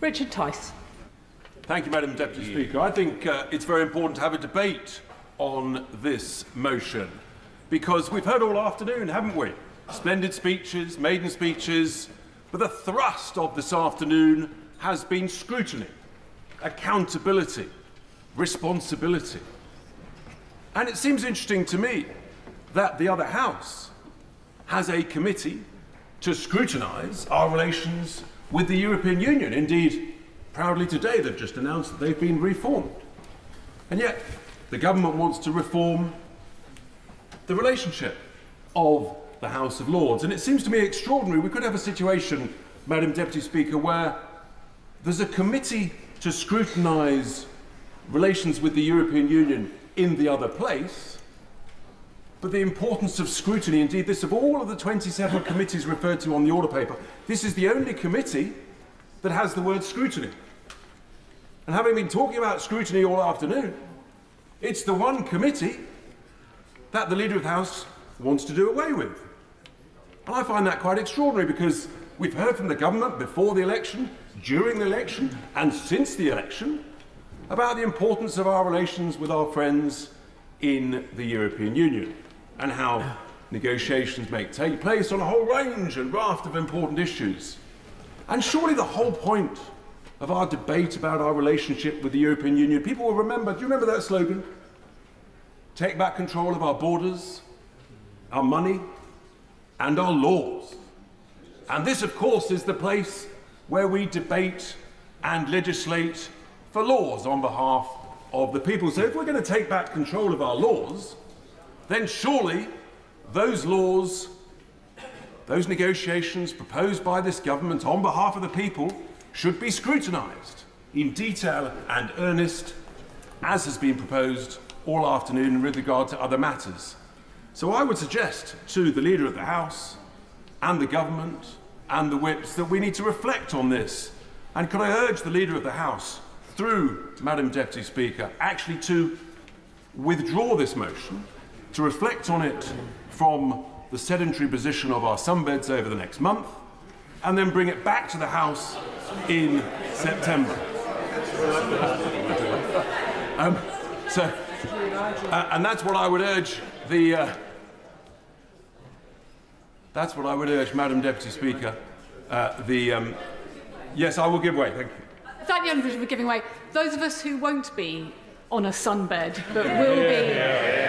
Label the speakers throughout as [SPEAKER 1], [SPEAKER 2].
[SPEAKER 1] Richard Tice.
[SPEAKER 2] Thank you, Madam Deputy Speaker. I think uh, it's very important to have a debate on this motion because we've heard all afternoon, haven't we? Splendid speeches, maiden speeches, but the thrust of this afternoon has been scrutiny, accountability, responsibility. And it seems interesting to me that the other House has a committee to scrutinise our relations with the European Union. Indeed, proudly today they've just announced that they've been reformed. And yet, the government wants to reform the relationship of the House of Lords. And it seems to me extraordinary. We could have a situation, Madam Deputy Speaker, where there's a committee to scrutinise relations with the European Union in the other place, but the importance of scrutiny, indeed, this of all of the 27 committees referred to on the order paper, this is the only committee that has the word scrutiny. And having been talking about scrutiny all afternoon, it's the one committee that the Leader of the House wants to do away with. And I find that quite extraordinary because we've heard from the government before the election, during the election, and since the election about the importance of our relations with our friends in the European Union and how negotiations may take place on a whole range and raft of important issues. And surely the whole point of our debate about our relationship with the European Union, people will remember, do you remember that slogan? Take back control of our borders, our money, and our laws. And this, of course, is the place where we debate and legislate for laws on behalf of the people. So if we're going to take back control of our laws, then surely those laws, those negotiations proposed by this government on behalf of the people should be scrutinised in detail and earnest, as has been proposed all afternoon with regard to other matters. So I would suggest to the Leader of the House and the government and the whips that we need to reflect on this. And could I urge the Leader of the House through Madam Deputy Speaker, actually to withdraw this motion, to reflect on it from the sedentary position of our sunbeds over the next month, and then bring it back to the House in September. um, so, uh, and that's what I would urge the. Uh, that's what I would urge, Madam Deputy Speaker. Uh, the um, yes, I will give way. Thank you
[SPEAKER 1] thank you, honourable for giving way. Those of us who won't be on a sunbed, but will be within our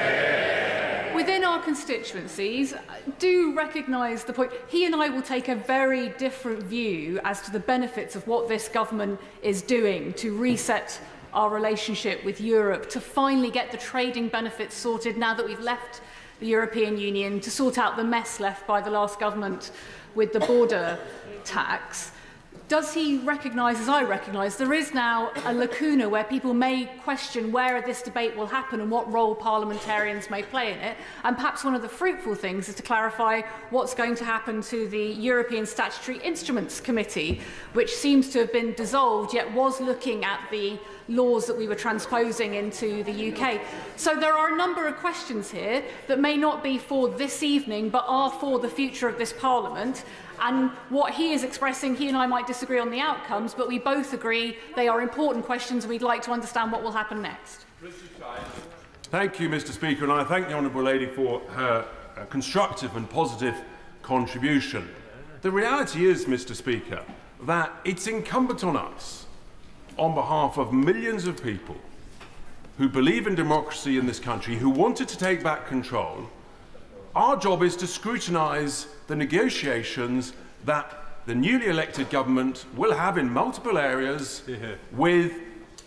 [SPEAKER 1] constituencies do recognise the point. He and I will take a very different view as to the benefits of what this government is doing to reset our relationship with Europe, to finally get the trading benefits sorted now that we've left the European Union, to sort out the mess left by the last government with the border tax does he recognise, as I recognise, there is now a lacuna where people may question where this debate will happen and what role parliamentarians may play in it? And perhaps one of the fruitful things is to clarify what's going to happen to the European Statutory Instruments Committee, which seems to have been dissolved yet was looking at the laws that we were transposing into the UK. So there are a number of questions here that may not be for this evening but are for the future of this Parliament. And what he is expressing, he and I might disagree on the outcomes, but we both agree they are important questions and we'd like to understand what will happen next.
[SPEAKER 2] Thank you, Mr Speaker, and I thank the Honourable Lady for her uh, constructive and positive contribution. The reality is, Mr Speaker, that it's incumbent on us, on behalf of millions of people who believe in democracy in this country, who wanted to take back control, our job is to scrutinise the negotiations that the newly elected government will have in multiple areas with,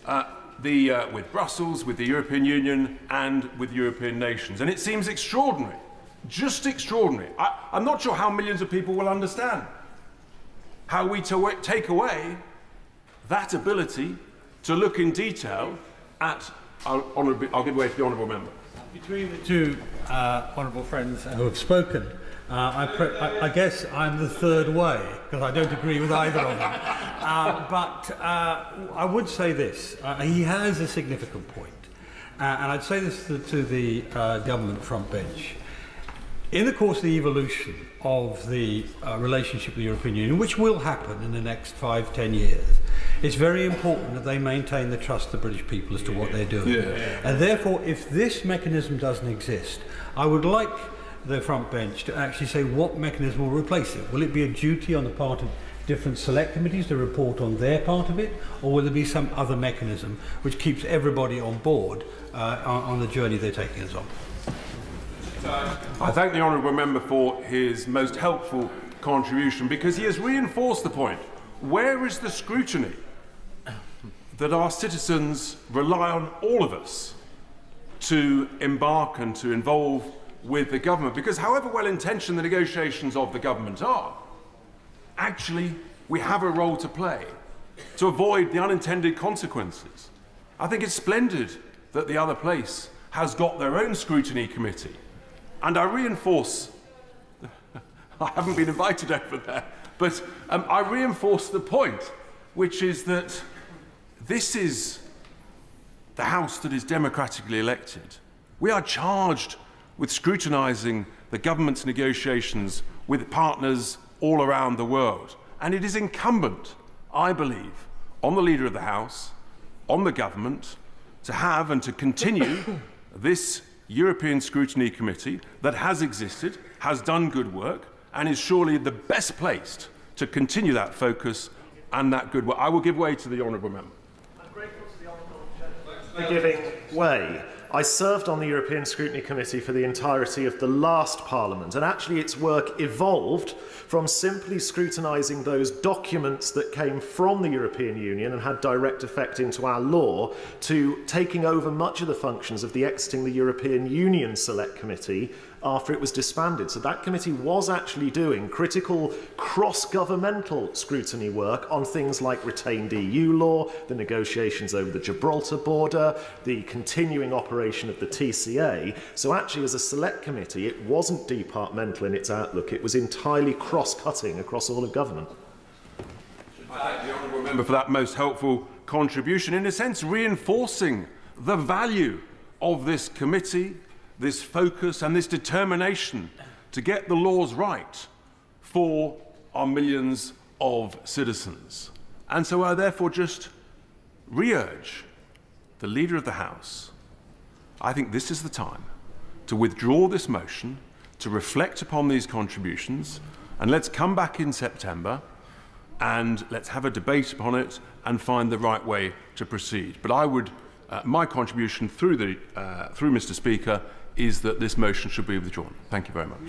[SPEAKER 2] uh, the, uh, with Brussels, with the European Union, and with European nations. And it seems extraordinary, just extraordinary. I, I'm not sure how millions of people will understand how we take away that ability to look in detail at I'll, honourable, I'll give way to the honourable member.
[SPEAKER 3] Between the two uh, honourable friends who have spoken, uh, I, I, I, guess I'm the third way because I don't agree with either of them. Uh, but uh, I would say this: uh, he has a significant point, uh, and I'd say this to, to the government front bench. In the course of the evolution of the uh, relationship with the European Union, which will happen in the next five, ten years, it's very important that they maintain the trust of the British people as to what they're doing.
[SPEAKER 2] Yeah.
[SPEAKER 3] And therefore, if this mechanism doesn't exist, I would like the front bench to actually say what mechanism will replace it. Will it be a duty on the part of different select committees to report on their part of it, or will there be some other mechanism which keeps everybody on board uh, on, on the journey they're taking us on?
[SPEAKER 2] I thank the honourable member for his most helpful contribution because he has reinforced the point. Where is the scrutiny that our citizens rely on all of us to embark and to involve with the government? Because however well intentioned the negotiations of the government are, actually we have a role to play to avoid the unintended consequences. I think it's splendid that the other place has got their own scrutiny committee. And I reinforce, I haven't been invited over there, but um, I reinforce the point, which is that this is the House that is democratically elected. We are charged with scrutinising the government's negotiations with partners all around the world. And it is incumbent, I believe, on the Leader of the House, on the government, to have and to continue this European Scrutiny Committee that has existed, has done good work, and is surely the best placed to continue that focus and that good work. I will give way to the Honourable Member.
[SPEAKER 4] I'm grateful to the Honourable for giving way. I served on the European Scrutiny Committee for the entirety of the last Parliament, and actually its work evolved from simply scrutinising those documents that came from the European Union and had direct effect into our law to taking over much of the functions of the Exiting the European Union Select Committee after it was disbanded. So that committee was actually doing critical cross-governmental scrutiny work on things like retained EU law, the negotiations over the Gibraltar border, the continuing operation of the TCA. So actually as a select committee, it wasn't departmental in its outlook, it was entirely cross-cutting across all of government.
[SPEAKER 2] I thank the honourable member for that most helpful contribution, in a sense reinforcing the value of this committee, this focus and this determination to get the laws right for our millions of citizens. And so I therefore just re-urge the Leader of the House, I think this is the time to withdraw this motion, to reflect upon these contributions, and let's come back in September and let's have a debate upon it and find the right way to proceed. But I would, uh, my contribution through, the, uh, through Mr Speaker is that this motion should be withdrawn. Thank you very much.